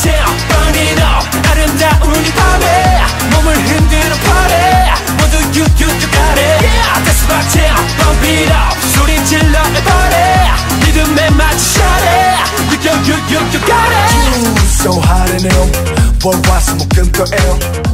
down, burn it up 아름다운 이 밤에 몸을 흔들어 party 모두 you, you, you got it Yeah, that's my jam, bump it up 소리 질러 and party 리듬에 맞춰 shot it 느껴 you, you, you got it Ooh, so hot and ill 월화수목금토 ill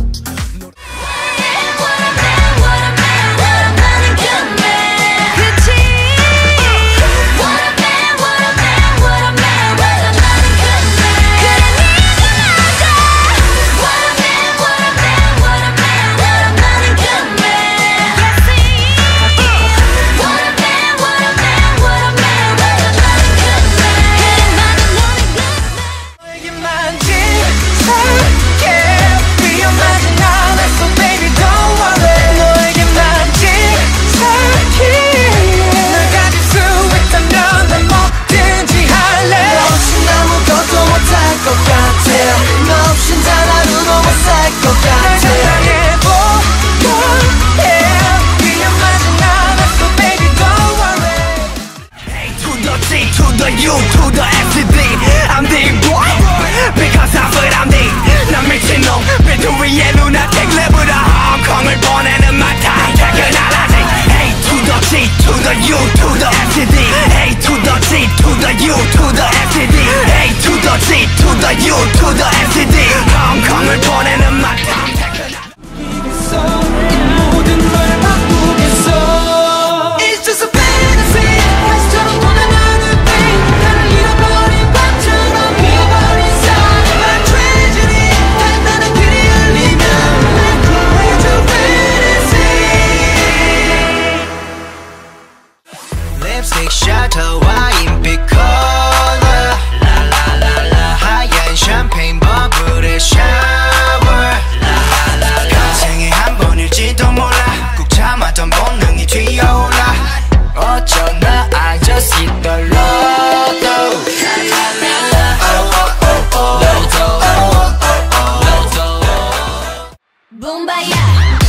the U to the FTD A to the G to the U to the FTD A to the G lipstick wine Piccola La la la la. High end champagne bubble the La la la la. 평생에 한 번일지도 몰라. 꼭 참았던 본능이 튀어오라. 어쩌나 I just hit the lotto. Boombayah! Yeah.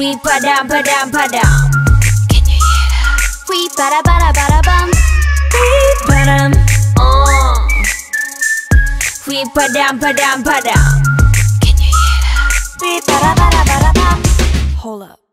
We ba-dam, ba-dam, ba-dam Can you hear that? We pa da ba da ba da bum. We ba-dam, oh uh. We ba-dam, ba-dam, ba-dam Can you hear that? We pa da ba da ba da bum. Hold up